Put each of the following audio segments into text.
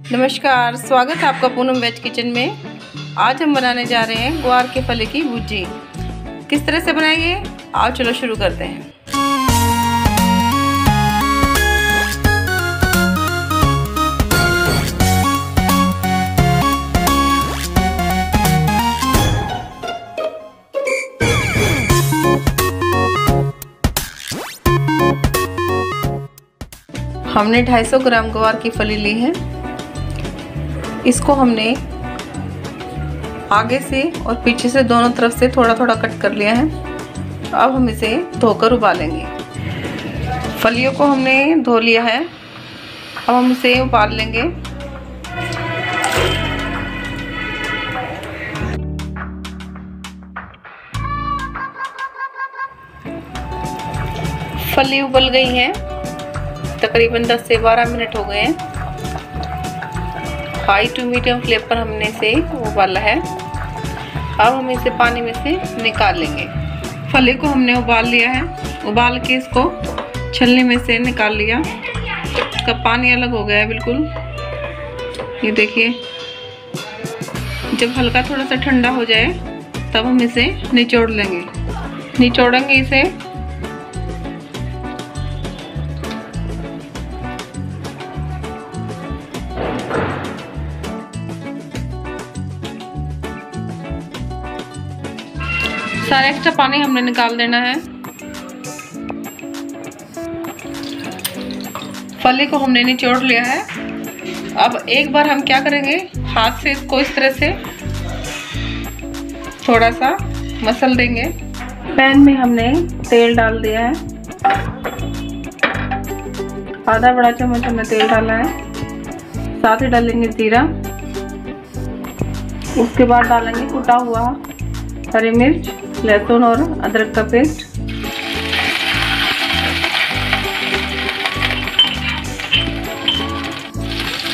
नमस्कार, स्वागत है आपका पूनम वेज किचन में। आज हम बनाने जा रहे हैं ग्वार के फले की भुजी किस तरह से बनाएँगे? आओ चलो शुरू करते हैं। हमने 250 ग्राम ग्वार की फली ली है। इसको हमने आगे से और पीछे से दोनों तरफ़ से थोड़ा थोड़ा कट कर लिया है। अब हम इसे धोकर उबालेंगे। फलियों को हमने धो लिया है। अब हम इसे उबाल लेंगे। फली उबल गई हैं। तकरीबन 10 से 12 मिनट हो गए हैं। हाई टू मीडियम फ्लेम पर हमने इसे उबाला है। अब हम इसे पानी में से निकाल लेंगे। फले को हमने उबाल लिया है। उबाल के इसको छलने में से निकाल लिया। इसका पानी अलग हो गया है बिल्कुल। ये देखिए। जब हल्का थोड़ा सा ठंडा हो जाए, तब हम इसे निचोड़ लेंगे। निचोड़ेंगे इसे सारा एक्स्ट्रा पानी हमने निकाल देना है। फली को हमने निचोड़ लिया है। अब एक बार हम क्या करेंगे? हाथ से इसको इस तरह से थोड़ा सा मसल देंगे। पैन में हमने तेल डाल दिया है। आधा बड़ा चम्मच हमने तेल डाला है। साथ ही डालेंगे जीरा। उसके बाद डालेंगे कुटा हुआ हरी मिर्च। लहसुन और अदरक का पेस्ट।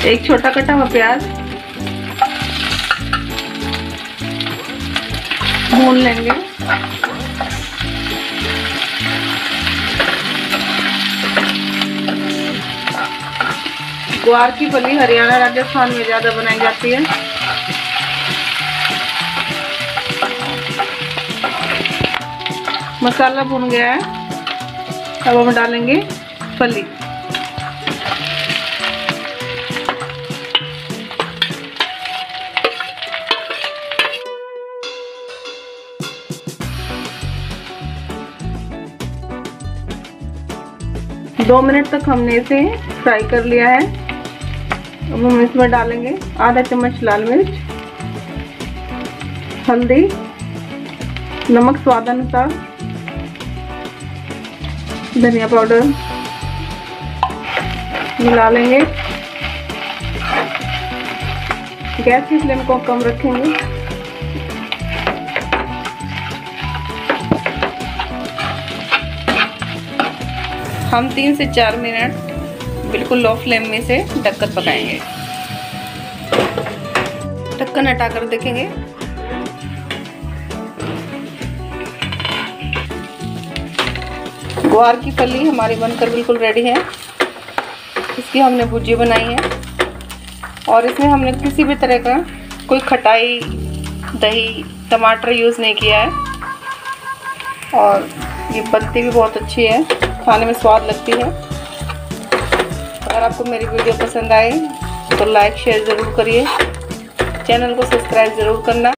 एक छोटा कटा हुआ प्याज। भून लेंगे। ग्वार की फली हरियाणा, राजस्थान में ज़्यादा बनाई जाती है। मसाला भुन गया है। अब हम डालेंगे फली। दो मिनट तक हमने इसे फ्राई कर लिया है। अब हम इसमें डालेंगे आधा चम्मच लाल मिर्च, हल्दी, नमक स्वाद अनुसार। धनिया पाउडर। मिला लेंगे। गैस की फ्लेम को कम रखेंगे। हम तीन से चार मिनट बिल्कुल लो फ्लेम में से ढककर पकाएँगे। ढक्कन हटाकर देखेंगे। ग्वार की फली हमारी बनकर बिल्कुल रेडी है। इसकी हमने भुजी बनाई है। और इसमें हमने किसी भी तरह का कोई खटाई, दही, टमाटर यूज़ नहीं किया है। और ये बनती भी बहुत अच्छी है। खाने में स्वाद लगती है। अगर आपको मेरी वीडियो पसंद आए तो लाइक शेयर ज़रूर करिए। चैनल को सब्सक्राइब ज़रूर करना।